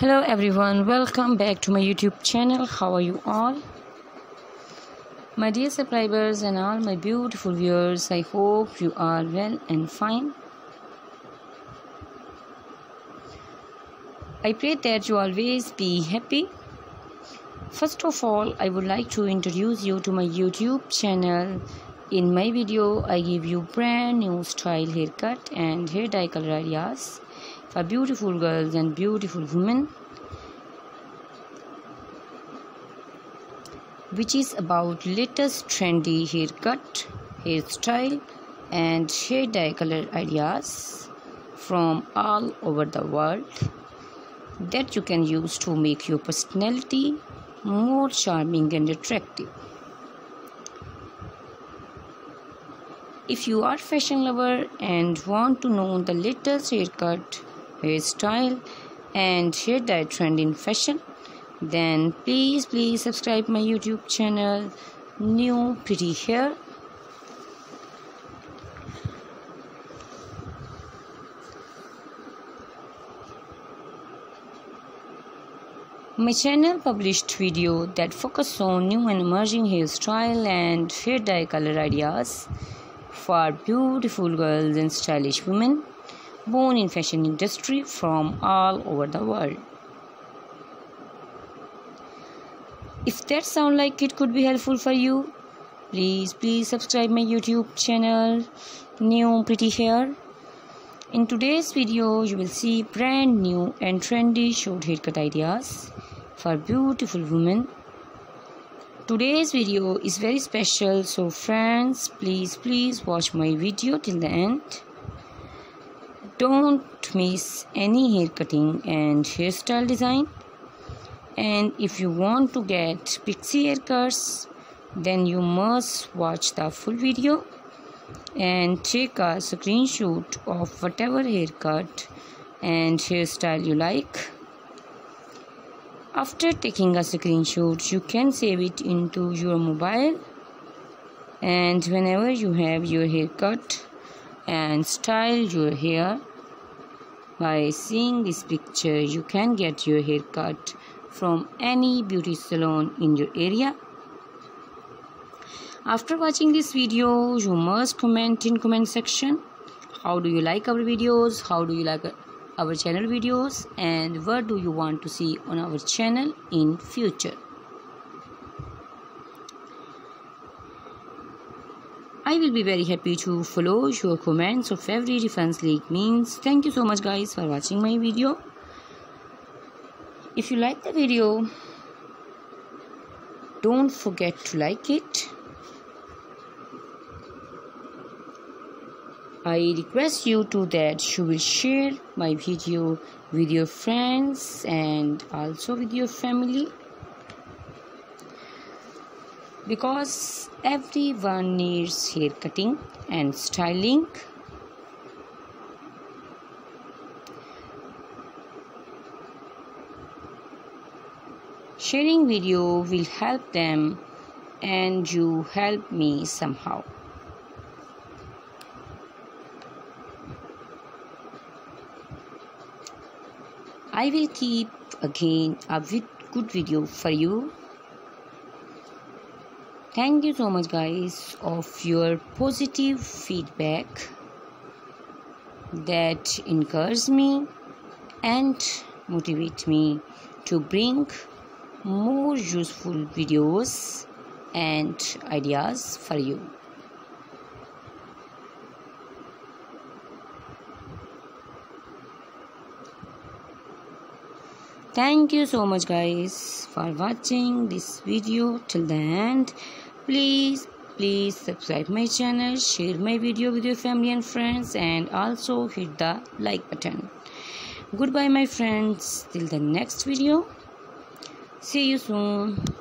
hello everyone. Welcome back to my youtube channel. How are you all? My dear subscribers and all my beautiful viewers i hope you are well and fine. I pray that you always be happy. First of all i would like to introduce you to my youtube channel. In my video i give you brand new style haircut and hair dye color ideas for beautiful girls and beautiful women which is about latest trendy haircut hairstyle and hair dye color ideas from all over the world that you can use to make your personality more charming and attractive. If you are fashion lover and want to know the latest haircut hairstyle and hair dye trend in fashion. Then please please subscribe my youtube channel new pretty hair. My channel published video that focus on new and emerging hairstyle and hair dye color ideas for beautiful girls and stylish women born in fashion industry from all over the world. If that sound like it could be helpful for you, please please subscribe my YouTube channel New Pretty Hair. In today's video, you will see brand new and trendy short haircut ideas for beautiful women. Today's video is very special, so friends, please please watch my video till the end don't miss any hair cutting and hairstyle design. And if you want to get pixie haircuts then you must watch the full video and take a screenshot of whatever haircut and hairstyle you like. After taking a screenshot you can save it into your mobile. And whenever you have your haircut and style your hair by seeing this picture, you can get your hair cut from any beauty salon in your area. After watching this video, you must comment in comment section. How do you like our videos? How do you like our channel videos? And what do you want to see on our channel in future? I will be very happy to follow your comments of every defense league means. Thank you so much guys for watching my video. If you like the video, don't forget to like it. I request you to that you will share my video with your friends and also with your family because everyone needs hair cutting and styling. Sharing video will help them and you help me somehow. I will keep again a good video for you thank you so much guys of your positive feedback that encourage me and motivate me to bring more useful videos and ideas for you thank you so much guys for watching this video till the end. Please please subscribe my channel share my video with your family and friends and also hit the like button. Goodbye my friends. Till the next video. See you soon